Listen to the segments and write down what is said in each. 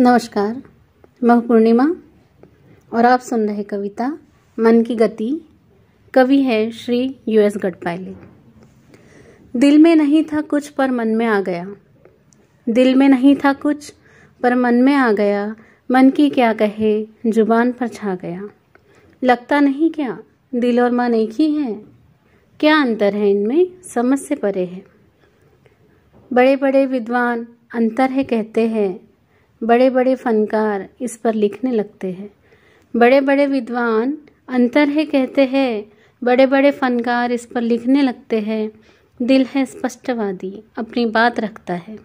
नमस्कार, मैं पूर्णिमा और आप सुन रहे कविता मन की गति। कवि है श्री यूएस गढ़पाले दिल में नहीं था कुछ, पर मन में आ गया। दिल में नहीं था कुछ, पर मन में आ गया। मन की क्या कहे, ज़ुबान पर छा गया। लगता नहीं क्या, दिल और मन एक ही है? क्या अंतर है इनमें? समझ से परे है। बड़े बड़े विद्वान अंतर है कहते हैं। बड़े बड़े फनकार इस पर लिखने लगते हैं। बड़े बड़े विद्वान अंतर है कहते हैं बड़े बड़े फनकार इस पर लिखने लगते हैं। दिल है स्पष्टवादी, अपनी बात रखता है।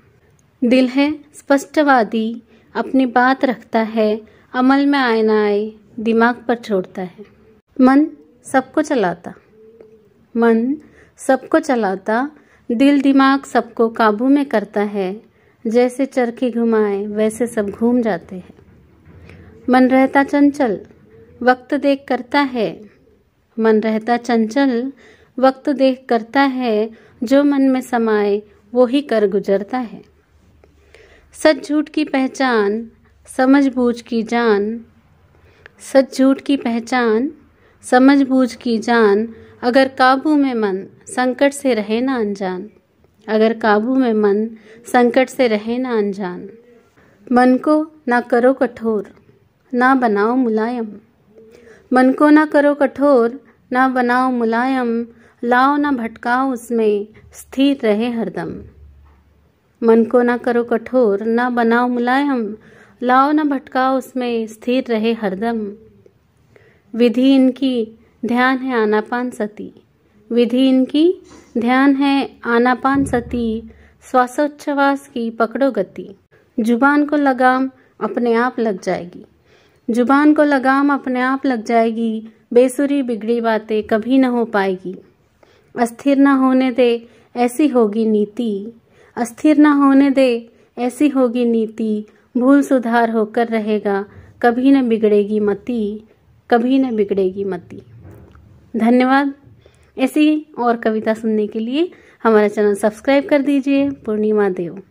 दिल है स्पष्टवादी, अपनी बात रखता है, अमल में आए ना आए दिमाग पर छोड़ता है। मन सबको चलाता। मन सबको चलाता, दिल दिमाग सबको काबू में करता है। जैसे चरखी घुमाए, वैसे सब घूम जाते हैं। मन रहता चंचल, वक्त देख करता है। मन रहता चंचल, वक्त देख करता है। जो मन में समाए वो ही कर गुजरता है। सच झूठ की पहचान, समझ बूझ की जान। सच झूठ की पहचान, समझ बूझ की जान। अगर काबू में मन, संकट से रहे ना अनजान। अगर काबू में मन संकट से रहे ना अनजान, मन को ना करो कठोर, ना बनाओ मुलायम। मन को ना करो कठोर, ना बनाओ मुलायम, लाओ ना भटकाओ उसमें स्थिर रहे हरदम। मन को ना करो कठोर, ना बनाओ मुलायम, लाओ ना भटकाओ उसमें स्थिर रहे हरदम। विधि इनकी ध्यान है आनापान सती। विधि इनकी, ध्यान है आनापान सती, श्वासोच्छ्वास की पकड़ो गति। ज़ुबान को लगाम, अपने आप लग जाएगी। ज़ुबान को लगाम, अपने आप लग जाएगी। बेसुरी बिगड़ी बातें कभी न हो पाएगी। अस्थिर न होने दे, ऐसी होगी नीति। अस्थिर न होने दे, ऐसी होगी नीति। भूल सुधार होकर रहेगा, कभी न बिगड़ेगी मती, कभी न बिगड़ेगी मती। धन्यवाद। ऐसी और कविता सुनने के लिए हमारा चैनल सब्सक्राइब कर दीजिए पूर्णिमा देव।